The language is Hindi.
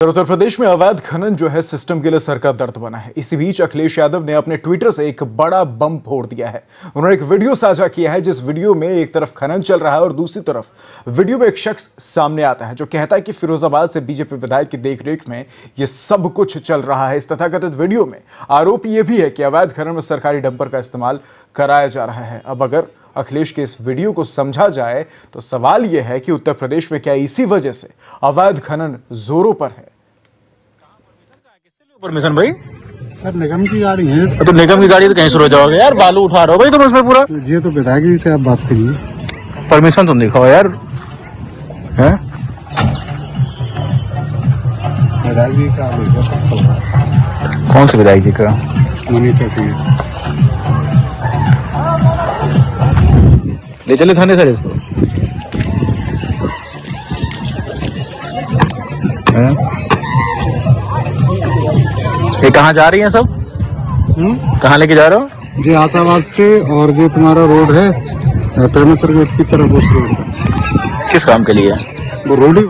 उत्तर प्रदेश में अवैध खनन जो है सिस्टम के लिए सर का दर्द बना है। इसी बीच अखिलेश यादव ने अपने ट्विटर से एक बड़ा बम फोड़ दिया है। उन्होंने एक वीडियो साझा किया है, जिस वीडियो में एक तरफ़ खनन चल रहा है और दूसरी तरफ़ वीडियो में एक शख्स सामने आता है, जो कहता है कि फिरोजाबाद से बीजेपी विधायक की देखरेख में यह सब कुछ चल रहा है। इस तथाकथित वीडियो में आरोप यह भी है कि अवैध खनन में सरकारी डंपर का इस्तेमाल कराया जा रहा है। अब अगर अखिलेश के इस वीडियो को समझा जाए तो सवाल यह है कि उत्तर प्रदेश में क्या इसी वजह से अवैध खनन जोरों पर है? परमिशन भाई? सर निगम की गाड़ी है। तो निगम की गाड़ी तो कहीं से हो जाओगे यार बालू उठा रहे हो भाई तुम उसमें पूरा। तो ये तो विधायक जी से आप बात करिए। परमिशन तुम दिखाओ यार। हैं? विधायक जी का है, चल रहा है कौन से विधायक जी का? मनीषा सिंह ले चले थाने सर इसको। हैं? ये कहाँ जा रही हैं सब? हम्म? कहाँ लेके जा रहे हो? जी आशाबाद से और जो तुम्हारा रोड है प्रेमेश्वर गेट की तरफ़ उस रोड किस काम के लिए? वो रोड ही